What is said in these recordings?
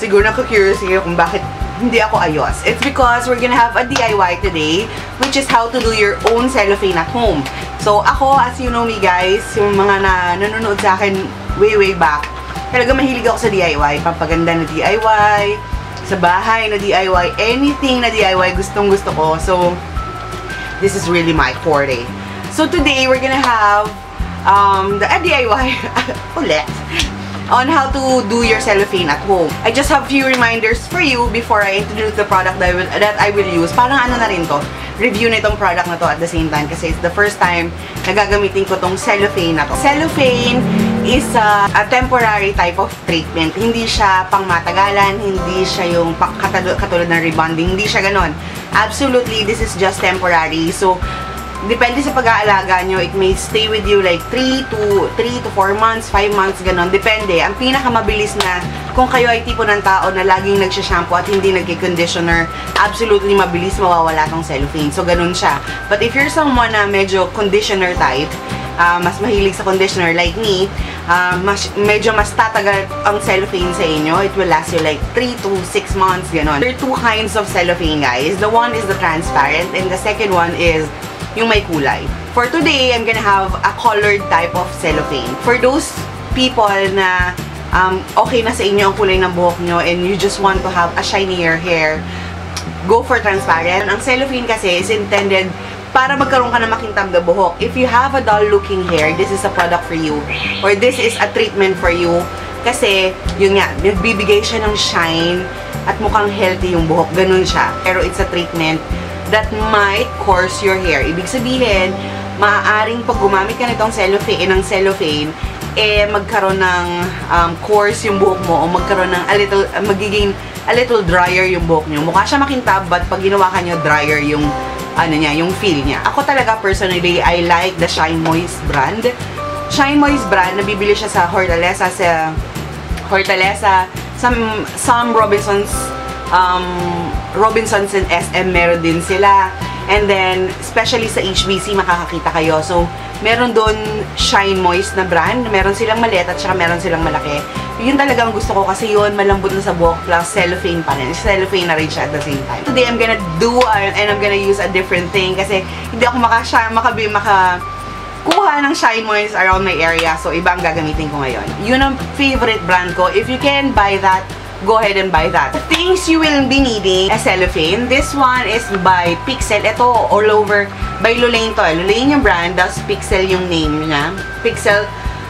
Siguro naku-curious kayo kung bakit hindi ako ayos. It's because we're gonna have a DIY today, which is how to do your own cellophane at home. So, ako, as you know me guys, yung mga na nanonood sa akin way, way back, talaga mahilig ako sa DIY. Pampaganda na DIY, sa bahay na DIY, anything na DIY, gustong gusto ko. So, this is really my forte. So, today, we're gonna have um, the uh, DIY ulit on how to do your cellophane at home. I just have few reminders for you before I introduce the product that I will, that I will use. Parang ano na rin to, review na itong product na to at the same time kasi it's the first time na gagamitin ko tong cellophane na to. Cellophane is a, a temporary type of treatment. Hindi siya pang matagalan, hindi siya yung katulad ng rebonding, hindi siya ganon. Absolutely, this is just temporary. So, depende sa pag-aalaga nyo, it may stay with you like 3 to 3 to 4 months, 5 months, ganon. Depende. Ang pinakamabilis na, kung kayo ay tipo ng tao na laging nagsha-shampoo at hindi nagki-conditioner, absolutely mabilis mawawala tong cellophane. So, ganon siya. But if you're someone na medyo conditioner type, uh, mas mahilig sa conditioner like me, uh, mas, medyo mas tatagal ang cellophane sa inyo. It will last you like 3 to 6 months, ganon. There are two kinds of cellophane, guys. The one is the transparent and the second one is yung may kulay. For today, I'm gonna have a colored type of cellophane. For those people na um, okay na sa inyo ang kulay ng buhok nyo and you just want to have a shinier hair, go for transparent. Ang cellophane kasi is intended para magkaroon ka na makintab na buhok. If you have a dull looking hair, this is a product for you. Or this is a treatment for you. Kasi, yun nga, nagbibigay siya ng shine at mukhang healthy yung buhok. Ganun siya. Pero it's a treatment that might coarse your hair. Ibig sabihin, maaaring pag gumamit ka nitong cellophane, ng cellophane, eh magkaroon ng um, coarse yung buhok mo o magkaroon ng a little, uh, magiging a little drier yung buhok nyo. Mukha siya makintab, but pag ginawa ka nyo, drier yung ano niya, yung feel niya. Ako talaga personally, I like the Shine Moist brand. Shine Moist brand, nabibili siya sa Hortaleza, sa Hortaleza, some, some Robinsons um, Robinsons and SM, meron din sila. And then, especially sa HBC, makakakita kayo. So, meron doon Shine Moist na brand. Meron silang maliit at saka meron silang malaki. Yun talaga ang gusto ko kasi yun, malambot na sa buhok plus cellophane pa rin. Cellophane na rin siya at the same time. Today, I'm gonna do and I'm gonna use a different thing kasi hindi ako makasya, makabi, maka kuha ng Shine Moist around my area. So, iba ang gagamitin ko ngayon. Yun ang favorite brand ko. If you can buy that, go ahead and buy that. The things you will be needing a cellophane. This one is by Pixel. Ito, all over, by Lulaine to. Lulaine yung brand, thus Pixel yung name niya. Pixel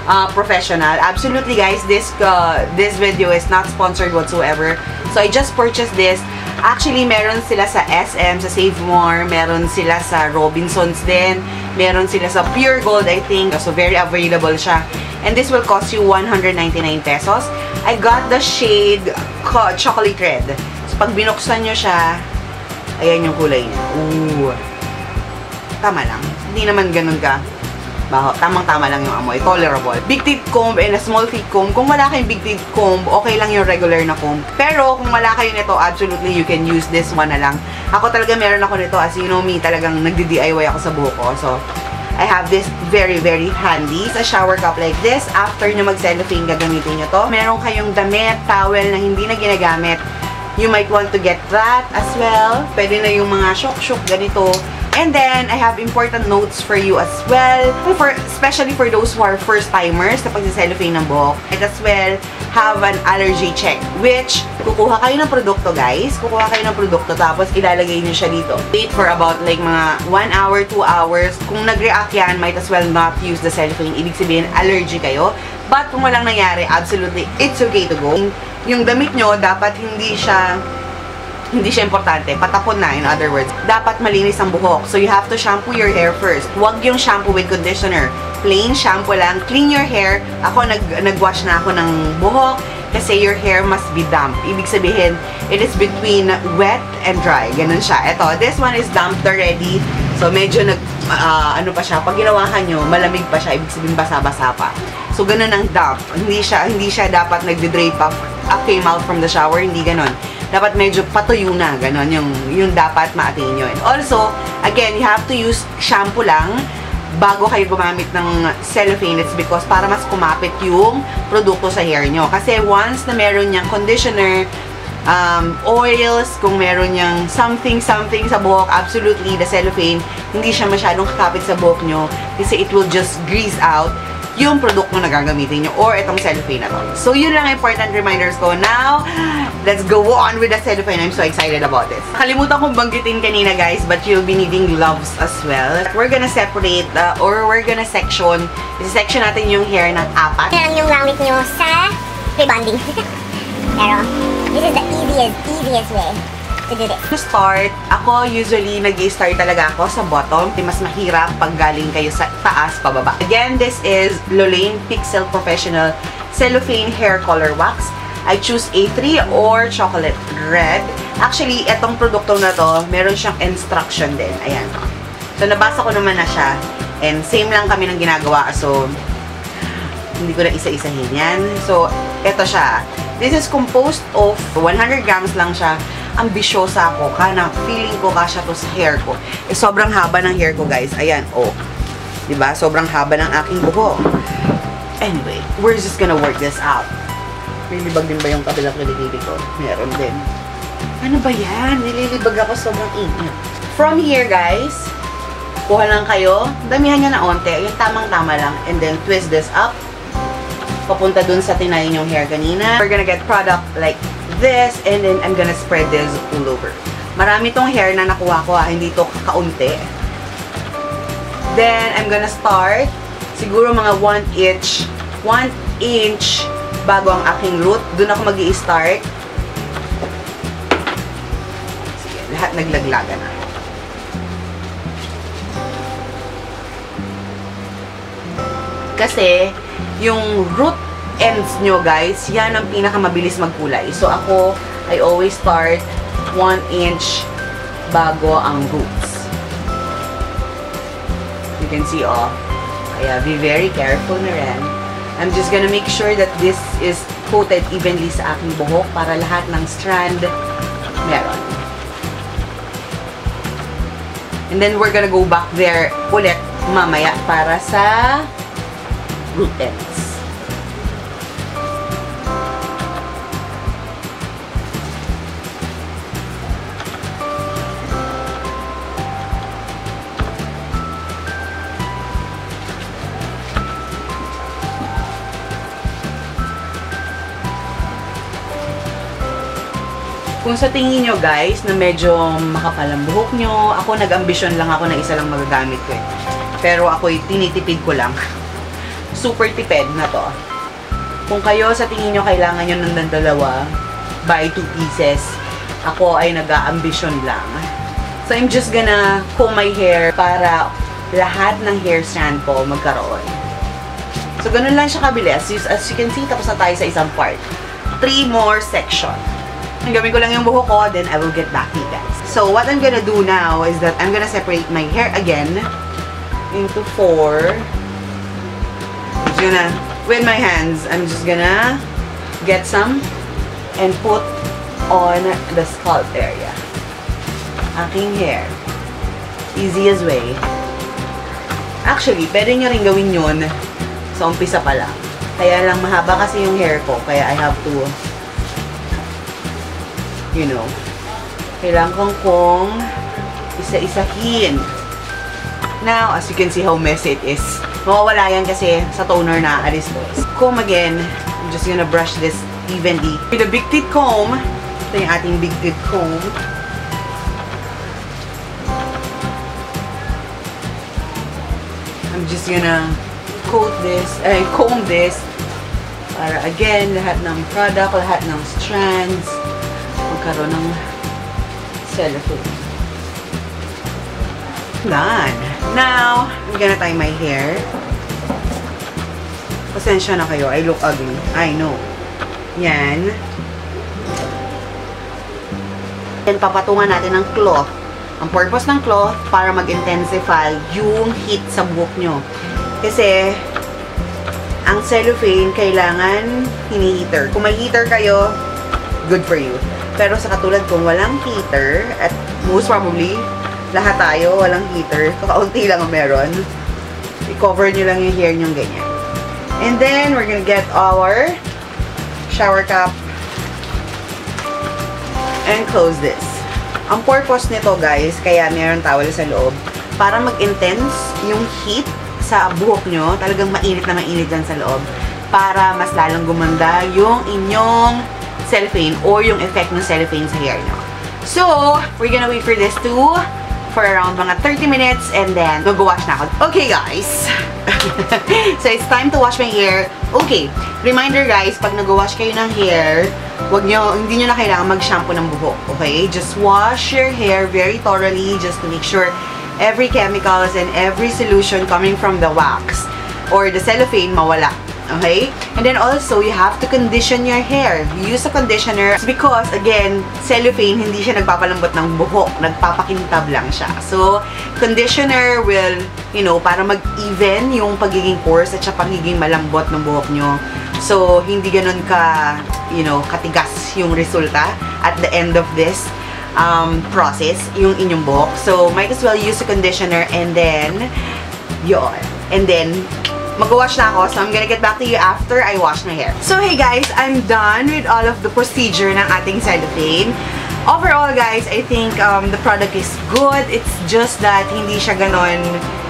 uh, Professional. Absolutely guys, this uh, this video is not sponsored whatsoever. So I just purchased this. Actually, meron sila sa SM, sa Save More, meron sila sa Robinsons din, meron sila sa Pure Gold, I think. So, very available siya. And this will cost you 199 pesos. I got the shade chocolate red. So, pag binuksan nyo siya, ayan yung kulay niya. Ooh. Tama lang. Hindi naman ganun ka baho. Tamang-tama lang yung amoy. Tolerable. Big teeth comb and a small teeth comb. Kung wala kayong big teeth comb, okay lang yung regular na comb. Pero kung wala kayo nito, absolutely you can use this one na lang. Ako talaga meron ako nito. As you know me, talagang nagdi-DIY ako sa buhok ko. So, I have this very, very handy sa shower cup like this. After nyo mag-cellophane, gagamitin nyo to. Meron kayong damit, towel na hindi na ginagamit. You might want to get that as well. Pwede na yung mga shock-shock ganito. And then, I have important notes for you as well. For, especially for those who are first-timers sa pagsisellophane ng buhok. And as well, have an allergy check. Which, kukuha kayo ng produkto, guys. Kukuha kayo ng produkto, tapos ilalagay nyo siya dito. Wait for about like mga 1 hour, 2 hours. Kung nag-react yan, might as well not use the cellophane. Ibig sabihin, allergy kayo. But kung walang nangyari, absolutely, it's okay to go. Yung damit nyo, dapat hindi siya hindi siya importante. Patapon na, in other words. Dapat malinis ang buhok. So, you have to shampoo your hair first. Huwag yung shampoo with conditioner. Plain shampoo lang. Clean your hair. Ako, nag, nag-wash na ako ng buhok kasi your hair must be damp. Ibig sabihin, it is between wet and dry. Ganun siya. Ito, this one is damp already. So, medyo nag, uh, ano pa siya, pag ginawahan nyo, malamig pa siya. Ibig sabihin, basa-basa pa. So, ganun ang damp. Hindi siya, hindi siya dapat nagde-drape up, up came out from the shower. Hindi ganun dapat medyo patuyo na, ganon, yung, yung dapat ma-attain nyo. And also, again, you have to use shampoo lang. bago kayo gumamit ng cellophane, it's because para mas kumapit yung produkto sa hair nyo. Kasi once na meron niyang conditioner, um, oils, kung meron niyang something, something sa buhok, absolutely, the cellophane, hindi siya masyadong kakapit sa buhok nyo kasi it will just grease out yung produkto na gagamitin nyo or itong cellophane na to. So, yun lang important reminders ko. Now, let's go on with the cellophane. I'm so excited about this. Kalimutan kong banggitin kanina, guys, but you'll be needing gloves as well. We're gonna separate uh, or we're gonna section. Isa-section natin yung hair ng apat. Yan yung gamit nyo sa rebonding. Pero, this is the easiest, easiest way to start, ako usually nag start talaga ako sa bottom. Mas mahirap pag galing kayo sa taas pababa. Again, this is Lolaine Pixel Professional Cellophane Hair Color Wax. I choose A3 or chocolate red. Actually, etong produkto na to, meron siyang instruction din. Ayan. So, nabasa ko naman na siya. And same lang kami ng ginagawa. So, hindi ko na isa-isahin yan. So, eto siya. This is composed of 100 grams lang siya. Ambisyosa ako. Kana, feeling ko kasya to sa hair ko. Eh, sobrang haba ng hair ko, guys. Ayan, oh. ba Sobrang haba ng aking buhok. Anyway, we're just gonna work this out. Nilibag din ba yung kabilang kilikili ko? Meron din. Ano ba yan? Nililibag ako sobrang init. From here, guys, kuha lang kayo. Damihan nyo na onte. Yung tamang-tama lang. And then, twist this up. Papunta dun sa tinayin yung hair kanina. We're gonna get product like this. And then, I'm gonna spread this all over. Marami tong hair na nakuha ko. Ah. Hindi to kaunti. Then, I'm gonna start. Siguro mga 1 inch. 1 inch bago ang aking root. Doon ako mag start Sige, lahat naglaglaga na. Kasi, yung root ends nyo, guys, yan ang pinakamabilis magkulay. So, ako, I always start 1 inch bago ang roots. You can see, oh. Kaya, be very careful na rin. I'm just gonna make sure that this is coated evenly sa aking buhok para lahat ng strand meron. And then, we're gonna go back there ulit mamaya para sa root ends. Kung sa tingin nyo guys, na medyo makapal ang buhok nyo, ako nag-ambisyon lang ako na isa lang magagamit ko eh. Pero ako'y tinitipid ko lang. Super tipid na to. Kung kayo sa tingin nyo kailangan nyo ng dalawa, buy two pieces. Ako ay nag-aambisyon lang. So I'm just gonna comb my hair para lahat ng hair strand ko magkaroon. So ganun lang siya kabilis. As, you can see, tapos na tayo sa isang part. Three more section. Gawin ko lang yung buhok ko, then I will get back to you guys. So, what I'm gonna do now is that I'm gonna separate my hair again into four. I'm gonna, with my hands, I'm just gonna get some and put on the scalp area. Aking hair. Easiest way. Actually, pwede nyo rin gawin yun sa umpisa pa lang. Kaya lang mahaba kasi yung hair ko, kaya I have to you know, kailangan kong kong isa-isahin. Now, as you can see how messy it is. Mawawala yan kasi sa toner na alis ko. Comb again. I'm just gonna brush this evenly. With a big teeth comb, ito yung ating big teeth comb. I'm just gonna coat this, eh, comb this para again, lahat ng product, lahat ng strands, magkaroon ng cellophane. Done. Now, I'm gonna tie my hair. Pasensya na kayo. I look ugly. I know. Yan. Then, papatungan natin ng cloth. Ang purpose ng cloth, para mag-intensify yung heat sa buhok nyo. Kasi, ang cellophane, kailangan hini-heater. Kung may heater kayo, good for you. Pero sa katulad kung walang heater, at most probably, lahat tayo walang heater, kakaunti lang ang meron, i-cover nyo lang yung hair nyo ganyan. And then, we're gonna get our shower cap and close this. Ang purpose nito, guys, kaya meron towel sa loob, para mag-intense yung heat sa buhok nyo. Talagang mainit na mainit dyan sa loob. Para mas lalong gumanda yung inyong cellophane or yung effect ng cellophane sa hair nyo. So, we're gonna wait for this to for around mga 30 minutes and then mag-wash na ako. Okay, guys. so, it's time to wash my hair. Okay, reminder guys, pag nag-wash kayo ng hair, wag nyo, hindi nyo na kailangan mag-shampoo ng buhok. Okay? Just wash your hair very thoroughly just to make sure every chemicals and every solution coming from the wax or the cellophane mawala. Okay? And then also, you have to condition your hair. You use a conditioner because, again, cellophane, hindi siya nagpapalambot ng buhok. Nagpapakintab lang siya. So, conditioner will, you know, para mag-even yung pagiging pores at siya pagiging malambot ng buhok nyo. So, hindi ganun ka, you know, katigas yung resulta at the end of this um, process, yung inyong buhok. So, might as well use a conditioner and then, yon And then, mag-wash na ako. So, I'm gonna get back to you after I wash my hair. So, hey guys, I'm done with all of the procedure ng ating cellophane. Overall, guys, I think um, the product is good. It's just that hindi siya ganon,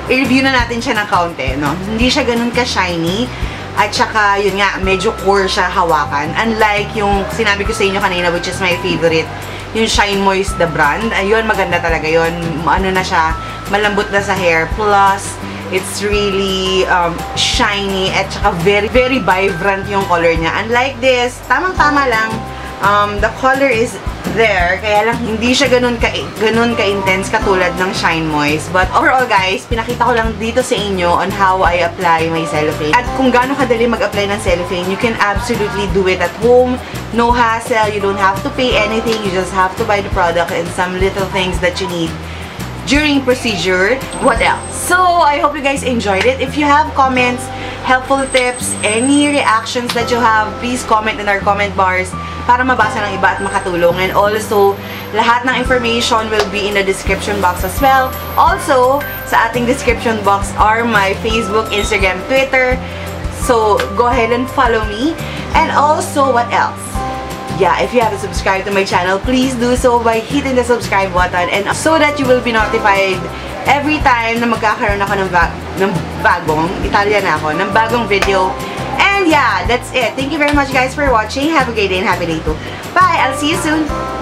i-review na natin siya ng kaunti, no? Hindi siya ganon ka-shiny. At saka, yun nga, medyo core siya hawakan. Unlike yung sinabi ko sa inyo kanina, which is my favorite, yung Shine Moist the brand. Ayun, maganda talaga yun. Ano na siya, malambot na sa hair. Plus, It's really um, shiny at saka very, very vibrant yung color niya. Unlike this, tamang-tama lang. Um, the color is there. Kaya lang, hindi siya ganun ka, ganun ka-intense katulad ng Shine Moist. But overall, guys, pinakita ko lang dito sa inyo on how I apply my cellophane. At kung gaano kadali mag-apply ng cellophane, you can absolutely do it at home. No hassle. You don't have to pay anything. You just have to buy the product and some little things that you need during procedure. What else? So, I hope you guys enjoyed it. If you have comments, helpful tips, any reactions that you have, please comment in our comment bars para mabasa ng iba at makatulong. And also, lahat ng information will be in the description box as well. Also, sa ating description box are my Facebook, Instagram, Twitter. So, go ahead and follow me. And also, what else? Yeah, if you haven't subscribed to my channel, please do so by hitting the subscribe button and so that you will be notified every time na magkakaroon ako ng, ba ng bagong, Italian ako, ng bagong video. And yeah, that's it. Thank you very much guys for watching. Have a great day and happy day too. Bye! I'll see you soon!